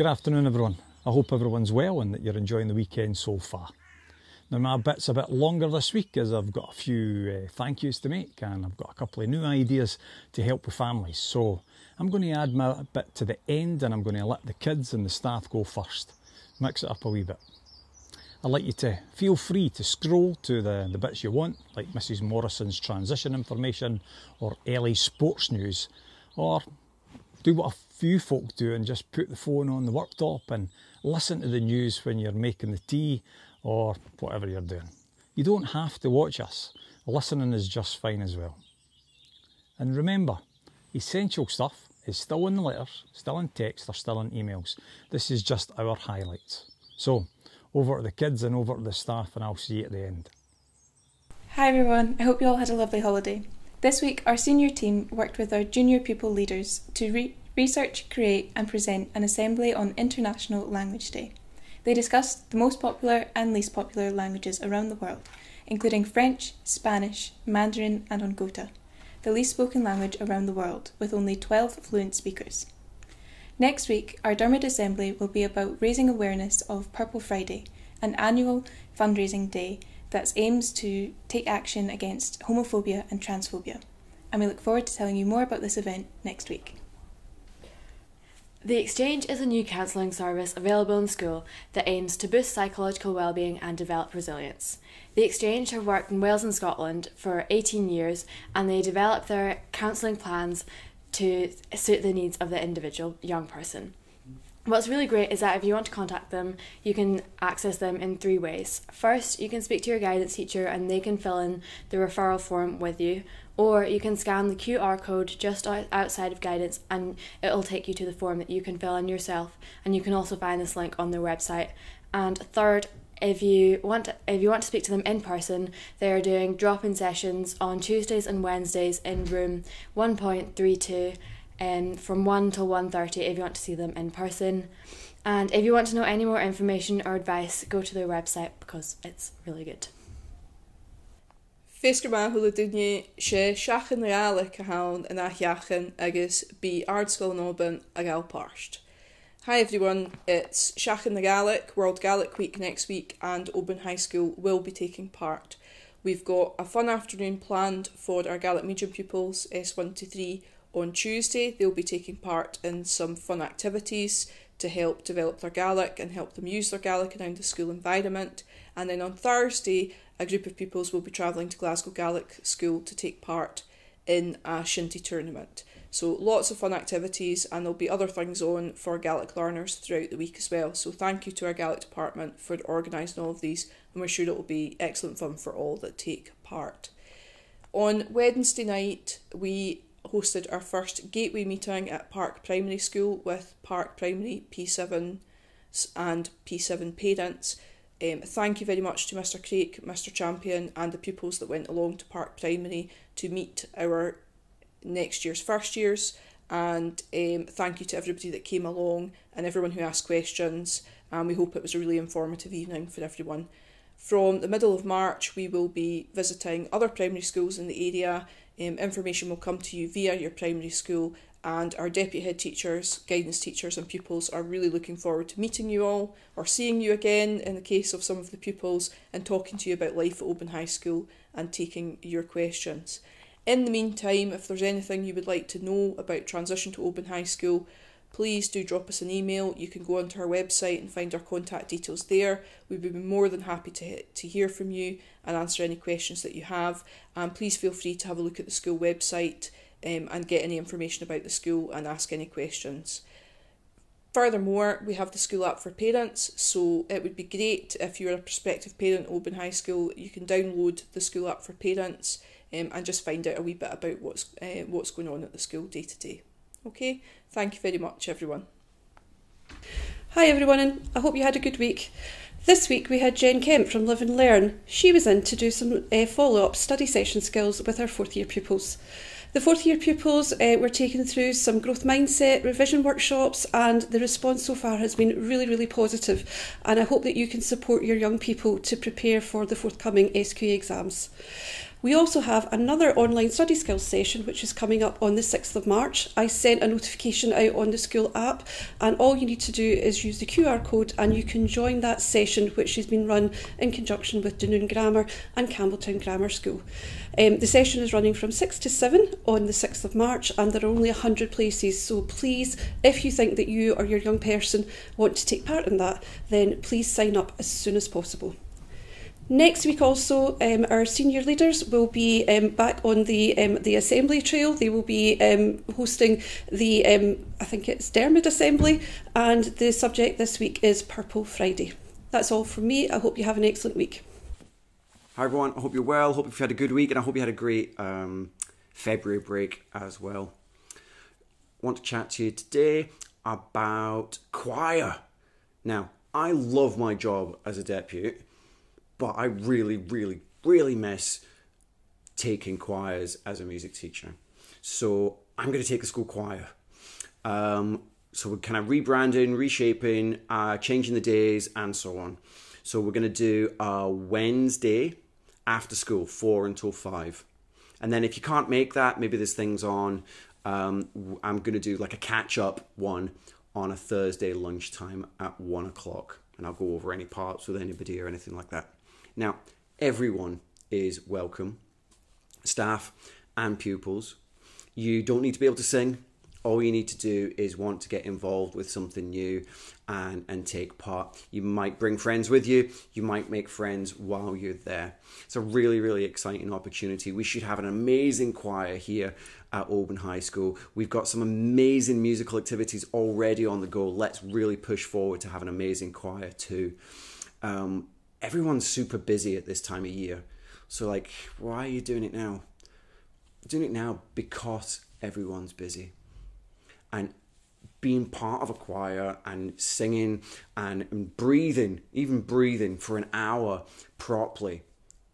Good afternoon, everyone. I hope everyone's well and that you're enjoying the weekend so far. Now, my bit's a bit longer this week as I've got a few uh, thank yous to make and I've got a couple of new ideas to help with families. So, I'm going to add my bit to the end and I'm going to let the kids and the staff go first. Mix it up a wee bit. I'd like you to feel free to scroll to the, the bits you want, like Mrs. Morrison's transition information or Ellie's sports news, or do what a few folk do and just put the phone on the worktop and listen to the news when you're making the tea or whatever you're doing. You don't have to watch us, listening is just fine as well. And remember, essential stuff is still in the letters, still in text, or still in emails. This is just our highlights. So, over to the kids and over to the staff, and I'll see you at the end. Hi everyone, I hope you all had a lovely holiday. This week, our senior team worked with our junior pupil leaders to re- research, create, and present an assembly on International Language Day. They discussed the most popular and least popular languages around the world, including French, Spanish, Mandarin, and Ongota, the least spoken language around the world, with only 12 fluent speakers. Next week, our Dermot Assembly will be about raising awareness of Purple Friday, an annual fundraising day that aims to take action against homophobia and transphobia. And we look forward to telling you more about this event next week. The Exchange is a new counselling service available in school that aims to boost psychological well-being and develop resilience. The Exchange have worked in Wales and Scotland for 18 years and they develop their counselling plans to suit the needs of the individual young person. What's really great is that if you want to contact them, you can access them in three ways. First, you can speak to your guidance teacher and they can fill in the referral form with you, or you can scan the QR code just outside of guidance and it'll take you to the form that you can fill in yourself. And you can also find this link on their website. And third, if you want to, if you want to speak to them in person, they are doing drop-in sessions on Tuesdays and Wednesdays in room 1.32 um, from 1 till 1.30 if you want to see them in person. And if you want to know any more information or advice, go to their website because it's really good. Agus a. Hi everyone, it's Shachan the Gaelic, World Gaelic Week next week, and Oban High School will be taking part. We've got a fun afternoon planned for our Gaelic medium pupils, S1 to 3, on Tuesday, they'll be taking part in some fun activities to help develop their Gaelic and help them use their Gaelic around the school environment. And then on Thursday, a group of pupils will be travelling to Glasgow Gaelic School to take part in a shinty tournament. So lots of fun activities and there'll be other things on for Gaelic learners throughout the week as well. So thank you to our Gaelic department for organising all of these and we're sure it will be excellent fun for all that take part. On Wednesday night we hosted our first gateway meeting at Park Primary School with Park Primary P7 and P7 parents. Um, thank you very much to Mr Craik, Mr Champion, and the pupils that went along to Park Primary to meet our next year's first years. And um, thank you to everybody that came along and everyone who asked questions. And we hope it was a really informative evening for everyone. From the middle of March, we will be visiting other primary schools in the area um, information will come to you via your primary school, and our deputy head teachers, guidance teachers, and pupils are really looking forward to meeting you all or seeing you again in the case of some of the pupils and talking to you about life at Oban High School and taking your questions. In the meantime, if there's anything you would like to know about transition to Oban High School, please do drop us an email. You can go onto our website and find our contact details there. We would be more than happy to, to hear from you and answer any questions that you have. And please feel free to have a look at the school website um, and get any information about the school and ask any questions. Furthermore, we have the school app for parents, so it would be great if you're a prospective parent at Oban High School, you can download the school app for parents um, and just find out a wee bit about what's uh, what's going on at the school day to day. Okay, thank you very much, everyone. Hi, everyone, and I hope you had a good week. This week we had Jen Kemp from Live and Learn. She was in to do some uh, follow up study session skills with our fourth year pupils. The fourth year pupils uh, were taken through some growth mindset revision workshops, and the response so far has been really, really positive. And I hope that you can support your young people to prepare for the forthcoming SQA exams. We also have another online study skills session which is coming up on the 6th of March. I sent a notification out on the school app, and all you need to do is use the QR code and you can join that session which has been run in conjunction with Dunoon Grammar and Campbeltown Grammar School. Um, the session is running from 6 to 7 on the 6th of March, and there are only 100 places. So please, if you think that you or your young person want to take part in that, then please sign up as soon as possible. Next week, also, um, our senior leaders will be um, back on the um, the assembly trail. They will be um, hosting the um, I think it's Dermid Assembly, and the subject this week is Purple Friday. That's all from me. I hope you have an excellent week. Hi everyone, I hope you're well. Hope you've had a good week, and I hope you had a great um, February break as well. I want to chat to you today about choir. Now, I love my job as a deputy but I really, really, really miss taking choirs as a music teacher. So I'm going to take the school choir. Um, so we're kind of rebranding, reshaping, uh, changing the days, and so on. So we're going to do a Wednesday after school, four until five. And then if you can't make that, maybe there's things on. Um, I'm going to do like a catch up one on a Thursday lunchtime at one o'clock, and I'll go over any parts with anybody or anything like that. Now, everyone is welcome, staff and pupils. You don't need to be able to sing. All you need to do is want to get involved with something new and, and take part. You might bring friends with you. You might make friends while you're there. It's a really, really exciting opportunity. We should have an amazing choir here at Oban High School. We've got some amazing musical activities already on the go. Let's really push forward to have an amazing choir too. Um, everyone's super busy at this time of year. So, like, why are you doing it now? doing it now because everyone's busy. And being part of a choir and singing and, breathing, even breathing for an hour properly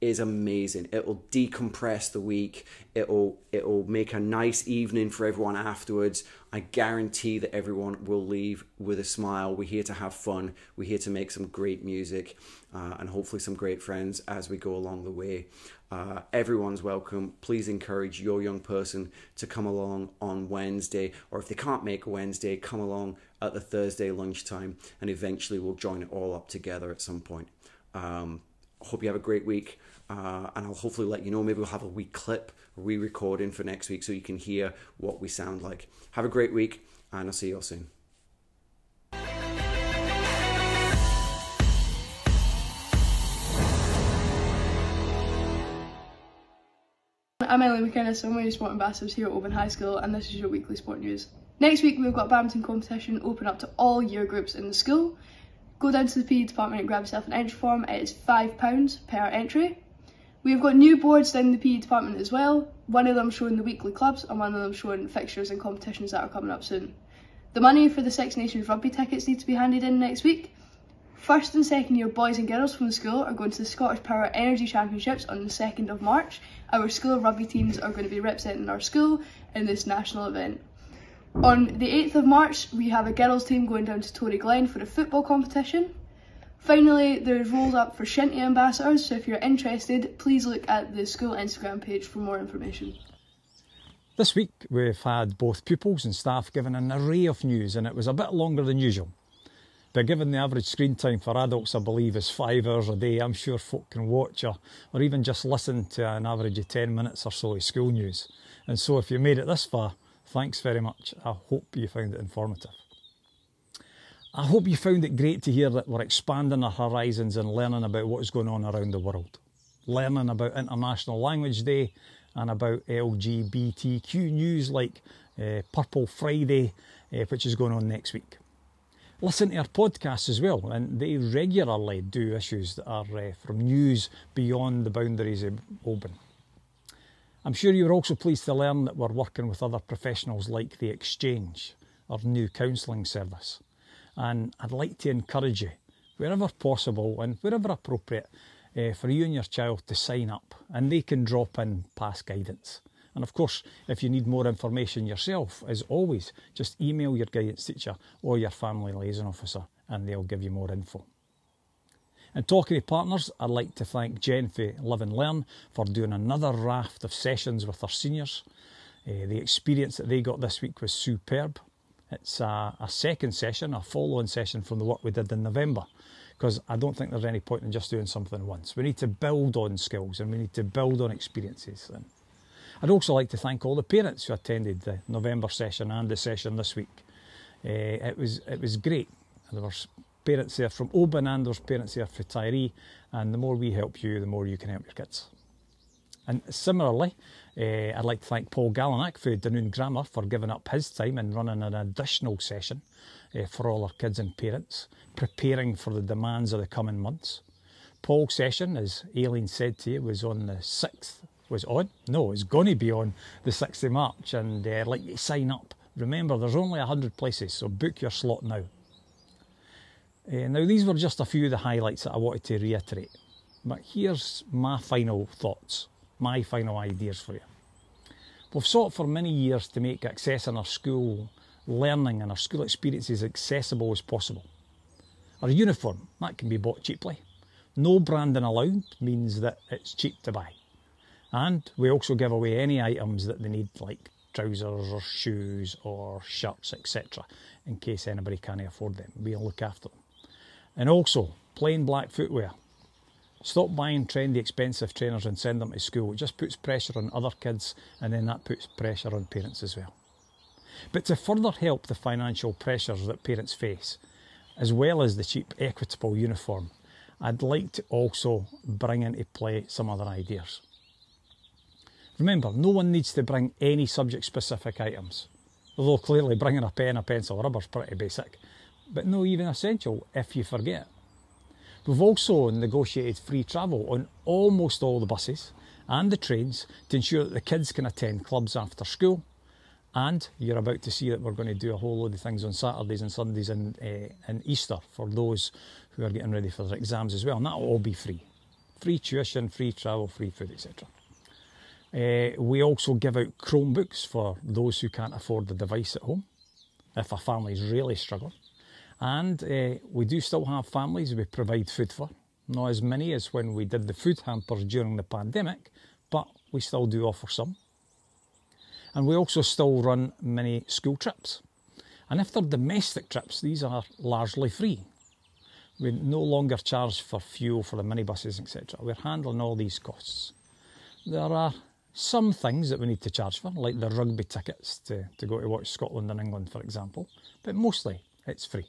is amazing. It'll decompress the week. It'll it'll make a nice evening for everyone afterwards. I guarantee that everyone will leave with a smile. We're here to have fun. We're here to make some great music uh, and hopefully some great friends as we go along the way. Uh, everyone's welcome. Please encourage your young person to come along on Wednesday, or if they can't make Wednesday, come along at the Thursday lunchtime, and eventually we'll join it all up together at some point. Um, hope you have a great week, uh, and I'll hopefully let you know. Maybe we'll have a wee clip, re recording for next week so you can hear what we sound like. Have a great week, and I'll see you all soon. I'm I'm one of your sport ambassadors here at Oban High School, and this is your weekly sport news. Next week, we've got a badminton competition open up to all year groups in the school. Go down to the PE department and grab yourself an entry form. It is £5 per entry. We've got new boards down in the PE department as well. One of them showing the weekly clubs and one of them showing fixtures and competitions that are coming up soon. The money for the Six Nations rugby tickets needs to be handed in next week. First and second year boys and girls from the school are going to the Scottish Power Energy Championships on the 2nd of March. Our school rugby teams are going to be representing our school in this national event. On the 8th of March, we have a girls team going down to Toryglen for a football competition. Finally, there's rolls up for Shinty ambassadors, so if you're interested, please look at the school Instagram page for more information. This week we've had both pupils and staff given an array of news and it was a bit longer than usual. But given the average screen time for adults, I believe, is five hours a day, I'm sure folk can watch or, or even just listen to an average of 10 minutes or so of school news. And so if you made it this far, Thanks very much. I hope you found it informative. I hope you found it great to hear that we're expanding our horizons and learning about what's going on around the world. Learning about International Language Day and about LGBTQ news like uh, Purple Friday, uh, which is going on next week. Listen to our podcasts as well, and they regularly do issues that are uh, from news beyond the boundaries of Oban. I'm sure you were also pleased to learn that we're working with other professionals like The Exchange, our new counselling service. And I'd like to encourage you, wherever possible and wherever appropriate, uh, for you and your child to sign up and they can drop in past guidance. And of course, if you need more information yourself, as always, just email your guidance teacher or your family liaison officer and they'll give you more info. And talking to partners, I'd like to thank Jen for Live and Learn for doing another raft of sessions with our seniors. Uh, the experience that they got this week was superb. It's a, a second session, a follow on session from the work we did in November, because I don't think there's any point in just doing something once. We need to build on skills and we need to build on experiences. And I'd also like to thank all the parents who attended the November session and the session this week. Uh, it was it was great. There were parents there from Oban and there's parents there for Tiree, and the more we help you, the more you can help your kids. And similarly, uh, I'd like to thank Paul Galanak for Dunoon Grammar for giving up his time and running an additional session uh, for all our kids and parents, preparing for the demands of the coming months. Paul's session, as Aileen said to you, was on the 6th. Was on? No, it's going to be on the 6th of March, and uh, I'd like you to sign up. Remember, there's only 100 places, so book your slot now. Uh, now, these were just a few of the highlights that I wanted to reiterate, but here's my final thoughts, my final ideas for you. We've sought for many years to make access in our school learning and our school experiences as accessible as possible. Our uniform, that can be bought cheaply. No branding allowed means that it's cheap to buy. And we also give away any items that they need, like trousers or shoes or shirts, etc., in case anybody can't afford them. We'll look after them. And also, plain black footwear. Stop buying trendy, expensive trainers and send them to school. It just puts pressure on other kids and then that puts pressure on parents as well. But to further help the financial pressures that parents face, as well as the cheap, equitable uniform, I'd like to also bring into play some other ideas. Remember, no one needs to bring any subject specific items, although clearly bringing a pen, a pencil, rubber is pretty basic, but no even essential if you forget. We've also negotiated free travel on almost all the buses and the trains to ensure that the kids can attend clubs after school. And you're about to see that we're going to do a whole load of things on Saturdays and Sundays and, uh, and Easter for those who are getting ready for their exams as well. And that will all be free. Free tuition, free travel, free food, etc. Uh, we also give out Chromebooks for those who can't afford the device at home, if a family's really struggling. And uh, we do still have families we provide food for. Not as many as when we did the food hampers during the pandemic, but we still do offer some. And we also still run many school trips. And if they're domestic trips, these are largely free. We no longer charge for fuel for the minibuses, etc. We're handling all these costs. There are some things that we need to charge for, like the rugby tickets to, to go to watch Scotland and England, for example, but mostly it's free.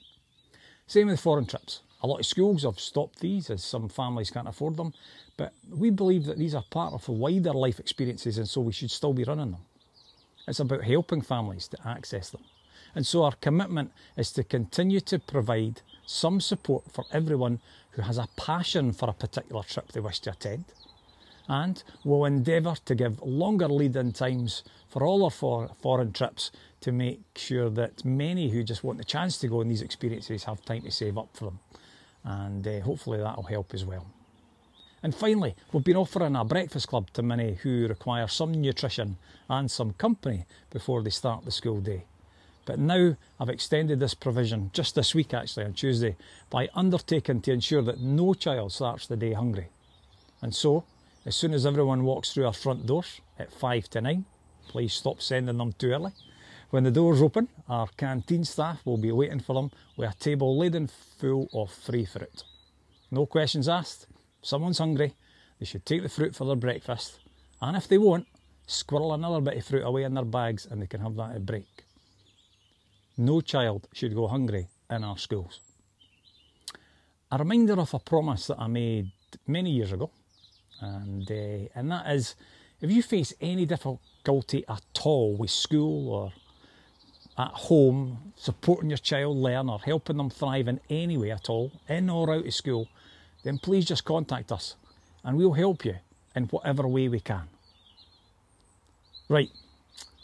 Same with foreign trips. A lot of schools have stopped these as some families can't afford them, but we believe that these are part of wider life experiences and so we should still be running them. It's about helping families to access them. And so our commitment is to continue to provide some support for everyone who has a passion for a particular trip they wish to attend. And we'll endeavour to give longer lead in times for all our for foreign trips to make sure that many who just want the chance to go on these experiences have time to save up for them. And uh, hopefully that will help as well. And finally, we've been offering a breakfast club to many who require some nutrition and some company before they start the school day. But now I've extended this provision just this week, actually, on Tuesday, by undertaking to ensure that no child starts the day hungry. And so, as soon as everyone walks through our front doors at 5 to 9, please stop sending them too early. When the doors open, our canteen staff will be waiting for them with a table laden full of free fruit. No questions asked. If someone's hungry, they should take the fruit for their breakfast, and if they won't, squirrel another bit of fruit away in their bags and they can have that at break. No child should go hungry in our schools. A reminder of a promise that I made many years ago, and, uh, and that is if you face any difficulty at all with school or at home, supporting your child learn or helping them thrive in any way at all, in or out of school, then please just contact us and we'll help you in whatever way we can. Right,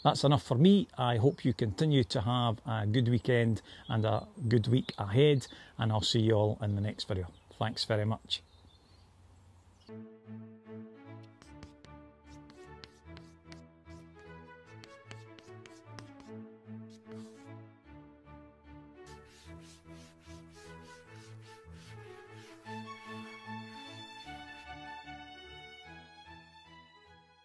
that's enough for me. I hope you continue to have a good weekend and a good week ahead, and I'll see you all in the next video. Thanks very much.